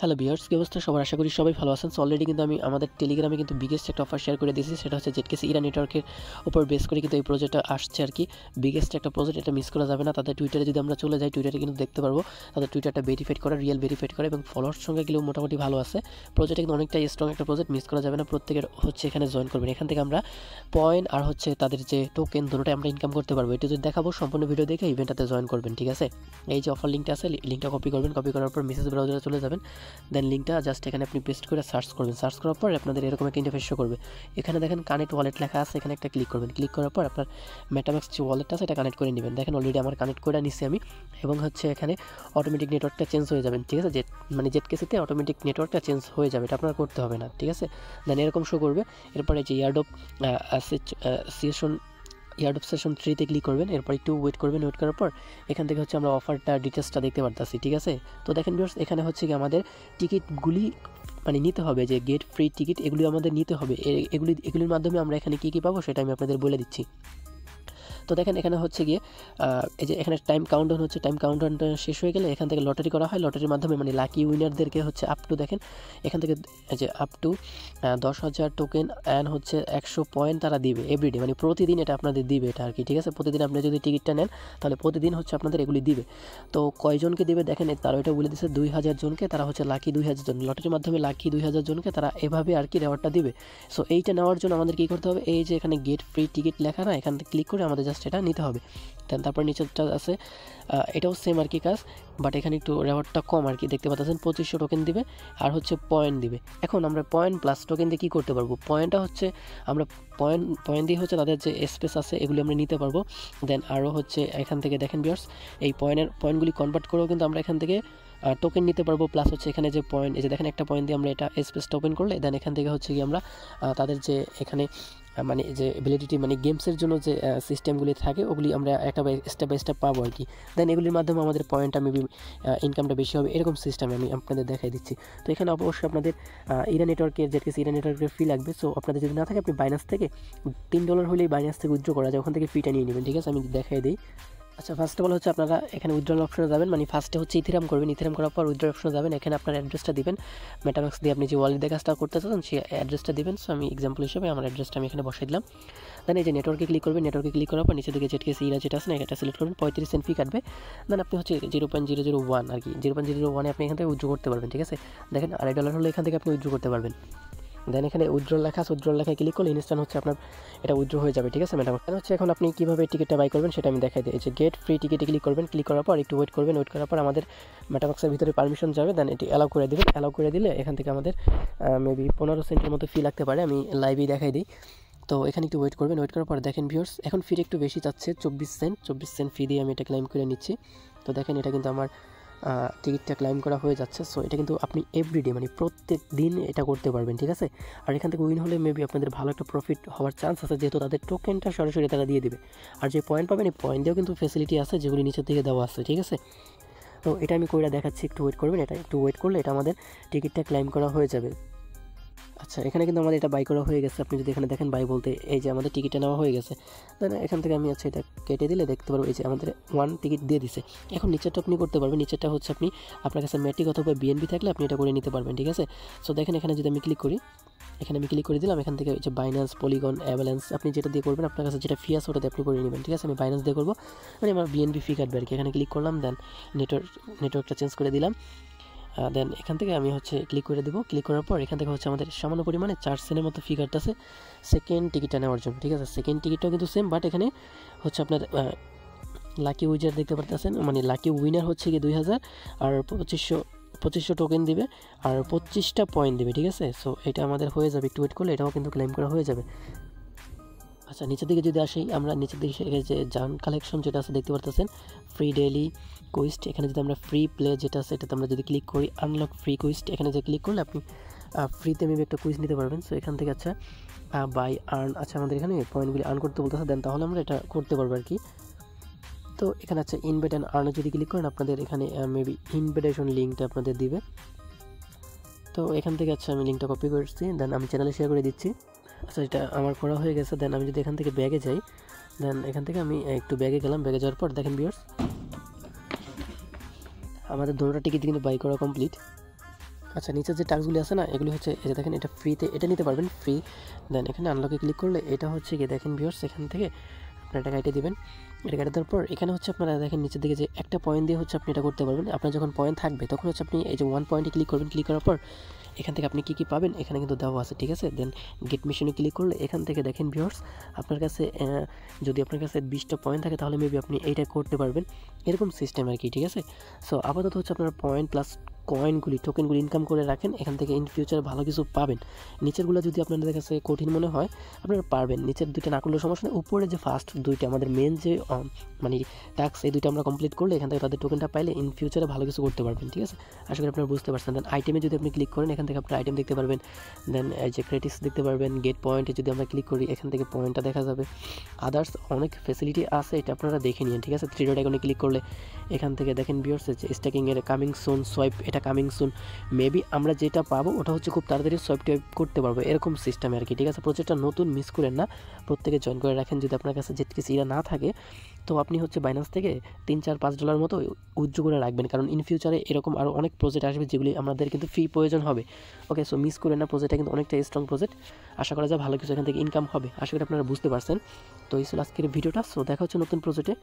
Hello বিয়ার্স কি অবস্থা? সবার আশা করি সবাই ভালো আছেন। সো অলরেডি কিন্তু আমি আমাদের টেলিগ্রামে কিন্তু বিগেস্ট একটা অফার শেয়ার করে দিয়েছি। সেটা হচ্ছে জেটকেসি ইরা নেটওয়ার্কের উপর বেস করে কিন্তু এই প্রজেক্টটা আসছে আর কি। বিগেস্ট একটা প্রজেক্ট এটা মিস করা যাবে না। তাদের টুইটারে যদি আমরা চলে যাই টুইটারে কিন্তু দেখতে পারব, তাদের টুইটারটা ভেরিফাইড করা রিয়েল ভেরিফাইড করে এবং ফলোয়ার সংখ্যা গেলেও মোটামুটি ভালো আছে। প্রজেক্টে কিন্তু অনেকটাই স্ট্রং একটা প্রজেক্ট মিস করা যাবে না। প্রত্যেকের হচ্ছে এখানে জয়েন করবেন। এখান থেকে আমরা পয়েন্ট আর হচ্ছে তাদের যে টোকেন দুটোটাই আমরা ইনকাম করতে পারব। এটা যদি দেখাবো, সম্পূর্ণ ভিডিও দেখে ইভেন্টটাতে জয়েন করবেন, ঠিক আছে? এই যে অফার লিঙ্কটা আছে লিঙ্কটা কপি করবেন। কপি করার পর মেসেজ ব্রাউজারে চলে যাবেন। দেন লিঙ্কটা জাস্ট এখানে আপনি পেস্ট করে সার্চ করবেন। সার্চ করার পর আপনাদের এরকম একটা ইন্টারফেস শো করবে। এখানে দেখেন কানেক্ট ওয়ালেট লেখা আছে, এখানে একটা ক্লিক করবেন। ক্লিক করার পর আপনার মেটাম্যাক্স যে ওয়ালেটটা আছে, এটা কানেক্ট করে নেবেন। দেখেন অলরেডি আমার কানেক্ট করে নিচ্ছি আমি, এবং হচ্ছে এখানে অটোমেটিক নেটওয়ার্কটা চেঞ্জ হয়ে যাবেন ঠিক আছে? জেট মানে জেট কেসিতে অটোমেটিক নেটওয়ার্কটা চেঞ্জ হয়ে যাবে, এটা আপনার করতে হবে না, ঠিক আছে? দেন এরকম শো করবে। এরপরে যে ইয়ারডপ সিচুয়েশন ইয়ার্ড অফ সেশন থ্রিতে ক্লিক করবেন, এরপর একটু ওয়েট করবেন ওয়েট করার পর এখান থেকে হচ্ছে আমরা অফারটা ডিটেলসটা দেখতে পারতেছি, ঠিক আছে? তো দেখেন ভিউর্স এখানে হচ্ছে কি আমাদের টিকিটগুলি মানে নিতে হবে, যে গেট ফ্রি টিকিট এগুলি আমাদের নিতে হবে। এগুলি, এগুলির মাধ্যমে আমরা এখানে কী কী পাবো সেটা আমি আপনাদের বলে দিচ্ছি। তো দেখেন এখানে হচ্ছে গিয়ে এই যে এখানে টাইম কাউন্টডাউন হচ্ছে টাইম কাউন্টডাউনটা শেষ হয়ে গেলে এখান থেকে লটারি করা হয়। লটারির মাধ্যমে মানে লাকি উইনারদেরকে হচ্ছে আপ টু দেখেন, এখান থেকে যে আপ টু দশ হাজার টোকেন অ্যান্ড হচ্ছে একশো পয়েন্ট তারা দিবে এভরিডে মানে প্রতিদিন এটা আপনাদের দিবে এটা আর কি ঠিক আছে? প্রতিদিন আপনি যদি টিকিটটা নেন, তাহলে প্রতিদিন হচ্ছে আপনাদের এগুলি দিবে। তো কয়জনকে দিবে? দেখেন তারা ওইটা বলে দিচ্ছে দুই হাজার জনকে, তারা হচ্ছে লাকি দুই হাজার জন। লটারির মাধ্যমে লাকি দুই হাজার জনকে তারা এভাবে আর কি রেওয়ার্ডটা দিবে। সো এইটা নেওয়ার জন্য আমাদের কী করতে হবে? এই যে এখানে গেট ফ্রি টিকিট লেখা না, এখান থেকে ক্লিক করে আমাদের জাস্ট এটা নিতে হবে। দেন তারপর নিচেরটা আছে এটাও সেম আর কি কাজ বাট এখানে একটু রেওয়ার্ডটা কম আর কি, দেখতে পাচ্ছেন পঁচিশশো টোকেন দিবে আর হচ্ছে পয়েন্ট দিবে। এখন আমরা পয়েন্ট প্লাস টোকেন দিয়ে কী করতে পারব? পয়েন্টটা হচ্ছে আমরা পয়েন্ট পয়েন্ট দিয়ে হচ্ছে তাদের যে স্পেস আছে, এগুলি আমরা নিতে পারব। দেন আরও হচ্ছে এখান থেকে দেখেন বিয়ার্স এই পয়েন্টের পয়েন্টগুলি কনভার্ট করেও কিন্তু আমরা এখান থেকে টোকেন নিতে পারব প্লাস হচ্ছে এখানে যে পয়েন্ট এই যে দেখেন একটা পয়েন্ট দিয়ে আমরা এটা স্পেসটা ওপেন করলে দেন এখান থেকে হচ্ছে কি আমরা তাদের যে এখানে মানে যে ভ্যালিডিটি মানে গেমসের জন্য যে সিস্টেমগুলি থাকে, ওগুলি আমরা একটা বাই স্টেপ বাই স্টেপ পাবো আর কি দেন এগুলির মাধ্যমে আমাদের পয়েন্টটা মেবি ইনকামটা বেশি হবে, এরকম সিস্টেম আমি আপনাদের দেখাই দিচ্ছি। তো এখানে অবশ্যই আপনাদের ইরা নেটওয়ার্কের যে কিছু ইরা নেটওয়ার্কের ফি লাগবে সো আপনাদের যদি না থাকে, আপনি বাইনাস থেকে, তিন ডলার হলেই বাইনাস থেকে উইথড্র করা যায়, ওখান থেকে ফিটা নিয়ে নেবেন, ঠিক আছে? আমি দেখাই দিই। আচ্ছা ফার্স্ট অফ অল হচ্ছে আপনারা এখানে উইথড্রল অপশনে যাবেন মানে ফার্স্টে হচ্ছে ইথিরাম করবেন। ইথিরাম করার পর উইথড্রল অপশনে যাবেন, এখানে আপনার অ্যাড্রেসটা দিবেন। মেটাম্যাক্স দিয়ে আপনি যে ওয়ালেট কাজটা করতে চান সেই অ্যাড্রেসটা দিবেন। সো আমি এক্সাম্পল হিসেবে আমার অ্যাড্রেসটা আমি এখানে বসাই দিলাম। দেন এই যে নেটওয়ার্কে ক্লিক করবেন নেটওয়ার্কে ক্লিক করার পর নিচে দিকে যেটকে সিরা যেটা আছে না এটা সিলেক্ট করবেন, পঁয়ত্রিশ সেন্ট ফি কাটবে। দেন আপনি হচ্ছে zero point zero zero one আর কি জিরো পয়েন্ট জিরো ওয়ানে আপনি এখান থেকে উইথড্র করতে পারবেন, ঠিক আছে? দেখেন, আড়াই ডলার হলে এখান থেকে আপনি উইথড্র করতে পারবেন। দেন এখানে উইথড্রল লেখা আছে উইথড্রল লেখায় ক্লিক করলে ইনস্ট্যান্ট হচ্ছে আপনার এটা উইথড্র হয়ে যাবে, ঠিক আছে ম্যাডাম এখন হচ্ছে এখন আপনি কীভাবে টিকিটটা বাই করবেন সেটা আমি দেখাই দিই। যে গেট ফ্রি টিকিটে ক্লিক করবেন ক্লিক করার পর একটু ওয়েট করবেন ওয়েট করার পর আমাদের মেটাবক্সের ভিতরে পারমিশন যাবে দেন এটি অ্যালাউ করে দেবেন। অ্যালাউ করে দিলে এখান থেকে আমাদের মেবি পনেরো সেন্টের মতো ফি লাগতে পারে, আমি লাইভেই দেখাই দিই। তো এখানে একটু ওয়েট করবেন ওয়েট করার পর দেখেন ভিউর্স এখন ফির একটু বেশি চাচ্ছে, চব্বিশ সেন্ট চব্বিশ সেন্ট ফি দিয়ে আমি এটা ক্লাইম করে নিচ্ছি। তো দেখেন এটা কিন্তু আমার টিকিটটা ক্লাইম করা হয়ে যাচ্ছে। সো এটা কিন্তু আপনি এভরিডে মানে প্রত্যেক দিন এটা করতে পারবেন, ঠিক আছে? আর এখান থেকে উইন হলে মেবি আপনাদের ভালো একটা প্রফিট হওয়ার চান্স আছে, যেহেতু তাদের টোকেনটা সরাসরি তারা দিয়ে দেবে। আর যে পয়েন্ট পাবেন, এই পয়েন্ট দিয়েও কিন্তু ফেসিলিটি আছে, যেগুলি নিচের দিকে দেওয়া আছে, ঠিক আছে? তো এটা আমি কইরা দেখাচ্ছি, একটু ওয়েট করবেন, এটা একটু ওয়েট করলে এটা আমাদের টিকিটটা ক্লাইম করা হয়ে যাবে। আচ্ছা এখানে কিন্তু আমাদের এটা বাই করা হয়ে গেছে। আপনি যদি এখানে দেখেন বাই বলতে এই যে আমাদের টিকিটটা নেওয়া হয়ে গেছে দেন এখান থেকে আমি আচ্ছা এটা কেটে দিলে দেখতে পারব, এই যে আমাদের ওয়ান টিকিট দিয়ে দিছে। এখন নিচেরটা আপনি করতে পারবেন। নিচেরটা হচ্ছে আপনি আপনার কাছে ম্যাট্রিক অথবা বিএনপি থাকলে আপনি এটা করে নিতে পারবেন, ঠিক আছে? সো দেখেন এখানে যদি আমি ক্লিক করি, এখানে আমি ক্লিক করে দিলাম, এখান থেকে যে বাইন্যান্স পলিগন অ্যাভেলেন্স আপনি যেটা দিয়ে করবেন, আপনার কাছে যেটা ফি আছে ওটাতে আপনি করে নেবেন, ঠিক আছে? আমি বাইন্যান্স দিয়ে করব। মানে আমার বিএনপি ফি কাটবে আর কি। এখানে ক্লিক করলাম দেন নেটওয়ার্ক নেটওয়ার্কটা চেঞ্জ করে দিলাম। দেন এখান থেকে আমি হচ্ছে ক্লিক করে দেবো। ক্লিক করার পর এখান থেকে হচ্ছে আমাদের সামান্য পরিমাণে চার সেনের মতো ফিগারটা আছে। সেকেন্ড টিকিটটা নেওয়ার জন্য, ঠিক আছে? সেকেন্ড টিকিটটাও কিন্তু সেম বাট এখানে হচ্ছে আপনার লাকি উইজার দেখতে পারতেছেন? মানে লাকি উইনার হচ্ছে কি দুই হাজার, আর পঁচিশশো পঁচিশশো টোকেন দিবে, আর পঁচিশটা পয়েন্ট দিবে, ঠিক আছে? সো এটা আমাদের হয়ে যাবে, একটু ওয়েট করলে এটাও কিন্তু ক্লেম করা হয়ে যাবে। আচ্ছা নিচের দিকে যদি আসি, আমরা নিচের দিকে যে জান কালেকশন যেটা আছে, দেখতে পারতেছেন? ফ্রি ডেইলি কুইস্ট এখানে যদি আমরা ফ্রি প্লে যেটা আছে, এটাতে আমরা যদি ক্লিক করি আনলক ফ্রি কুইস্ট এখানে যে ক্লিক করলে আপনি ফ্রিতে মেবি একটা কুইজ নিতে পারবেন। সো এখান থেকে আচ্ছা বাই আর্ন আচ্ছা আমাদের এখানে পয়েন্টগুলি আর্ন করতে বলতেছে দেন তাহলে আমরা এটা করতে পারব আর কি তো, এখানে আচ্ছা ইনভাইট অ্যান্ড আর্নে যদি ক্লিক করেন, আপনাদের এখানে মেবি ইনভাইটেশন লিঙ্কটা আপনাদের দিবে। তো, এখান থেকে আচ্ছা আমি লিঙ্কটা কপি করছি দেন আমি চ্যানেলে শেয়ার করে দিচ্ছি। আচ্ছা এটা আমার করা হয়ে গেছে দেন আমি যদি এখান থেকে ব্যাগে যাই দেন এখান থেকে আমি একটু ব্যাগে গেলাম ব্যাগে যাওয়ার পর দেখেন বিয়ার্স আমাদের দুটো টিকিট কিন্তু বাই করা কমপ্লিট আচ্ছা নিচে যে টাস্কগুলি আছে না, এগুলি হচ্ছে যে দেখেন, এটা ফ্রিতে এটা নিতে পারবেন ফ্রি দেন এখানে আনলকে ক্লিক করলে, এটা হচ্ছে গিয়ে দেখেন বিয়ার্স এখান থেকে আপনার এটা কেটে দিবেন, এটা কেটে দেওয়ার পর এখানে হচ্ছে আপনারা দেখেন নিচের দিকে যে একটা পয়েন্ট দিয়ে হচ্ছে আপনি এটা করতে পারবেন। আপনার যখন পয়েন্ট থাকবে, তখন হচ্ছে আপনি এই যে ওয়ান পয়েন্টে ক্লিক করবেন ক্লিক করার পর এখান থেকে আপনি কী কী পাবেন, এখানে কিন্তু দেওয়া আছে, ঠিক আছে? দেন গেট মেশিনে ক্লিক করলে এখান থেকে দেখেন ভিউয়ার্স আপনার কাছে যদি আপনার কাছে বিশটা পয়েন্ট থাকে, তাহলে মেবি আপনি এইটা করতে পারবেন। এরকম সিস্টেম আর কি, ঠিক আছে? সো আপাতত হচ্ছে আপনার পয়েন্ট প্লাস কয়েনগুলি টোকেনগুলি ইনকাম করে রাখেন, এখান থেকে ইন ফিউচারে ভালো কিছু পাবেন। নিচেরগুলো যদি আপনাদের কাছে কঠিন মনে হয়, আপনারা পারবেন। নিচের দুইটা না করলে সমস্যা নেই। উপরে যে ফার্স্ট দুইটা, আমাদের মেন যে মানে টাস্ক এই দুইটা আমরা কমপ্লিট করলে এখান থেকে তাদের টোকেনটা পাইলে ইন ফিউচারে ভালো কিছু করতে পারবেন, ঠিক আছে? আশা করি আপনারা বুঝতে পারছেন। দেন আইটেমে যদি আপনি ক্লিক করেন, এখান থেকে আপনার আইটেম দেখতে পারবেন। দেন যে ক্রেডিটস দেখতে পারবেন গেট পয়েন্টে যদি আমরা ক্লিক করি, এখান থেকে পয়েন্টটা দেখা যাবে। আদার্স অনেক ফেসিলিটি আছে, এটা আপনারা দেখে নিন, ঠিক আছে? থ্রি ডট আইকনে ক্লিক করলে এখান থেকে দেখেন বিয়ার্স যে স্ট্যাকিংয়ের কামিং সুন সোয়াইপ এটা কামিং সুন মেবি আমরা যেটা পাবো ওটা হচ্ছে খুব তাড়াতাড়ি টোয়াইপ করতে পারব, এরকম সিস্টেম আর কি, ঠিক আছে? প্রজেক্টটা নতুন মিস করেন না, প্রত্যেকে জয়েন করে রাখেন। যদি আপনার কাছে কিছু ইরা না থাকে, তো আপনি হচ্ছে বাইন্যান্স থেকে তিন, চার, পাঁচ ডলার মতো উজ্জ্ব করে রাখবেন। কারণ ইন ফিউচারে এরকম আরও অনেক প্রজেক্ট আসবে যেগুলি আমাদের কিন্তু ফি প্রয়োজন হবে। ওকে সো মিস করেন না প্রজেক্টটা কিন্তু অনেকটা স্ট্রং প্রজেক্ট আশা করা যায় ভালো কিছু এখান থেকে ইনকাম হবে। আশা করি আপনারা বুঝতে পারছেন। তো এই ছিল আজকের ভিডিওটা সো দেখা হচ্ছে নতুন প্রজেক্টে